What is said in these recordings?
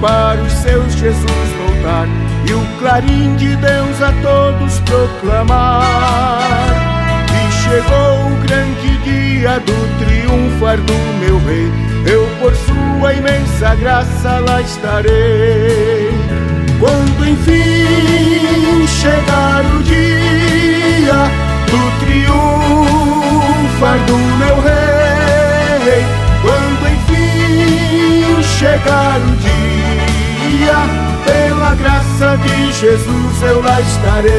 para os seus Jesus voltar e o clarim de Deus a todos proclamar. E chegou o grande dia do triunfar do meu rei, eu por sua imensa graça lá estarei. Quando enfim chegar o chegar o dia, pela graça de Jesus eu lá estarei.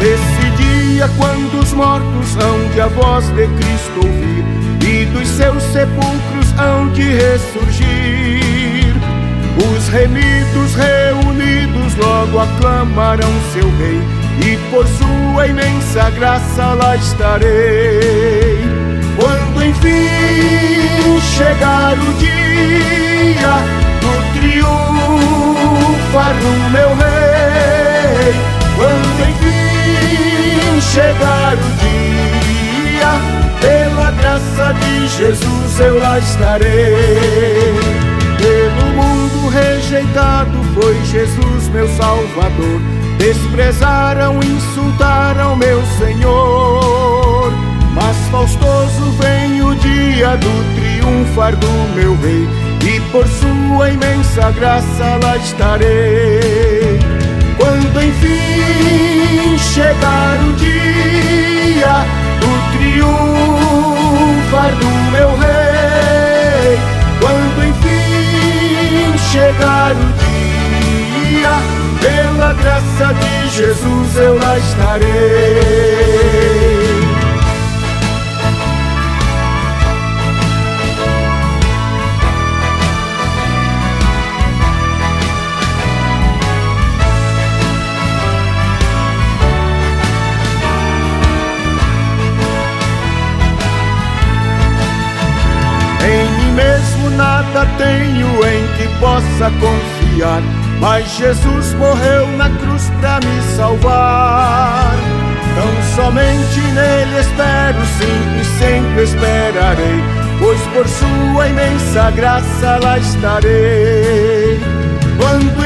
Nesse dia, quando os mortos hão de a voz de Cristo ouvir e dos seus sepulcros hão de ressurgir, os remidos reunidos logo aclamarão seu rei e por sua imensa graça lá estarei. Quando enfim chegar o chegar o dia, pela graça de Jesus eu lá estarei. Pelo mundo rejeitado foi Jesus meu Salvador. Desprezaram, insultaram meu Senhor. Mas faustoso vem o dia do triunfar do meu rei, e por sua imensa graça lá estarei. Enfim chegar o dia do triunfar do meu rei, quando enfim chegar o dia, pela graça de Jesus eu lá estarei. Nada tenho em que possa confiar, mas Jesus morreu na cruz para me salvar. Tão somente nele espero sim e sempre esperarei, pois por sua imensa graça lá estarei. Quando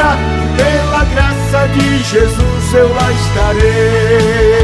dia, pela graça de Jesus eu lá estarei.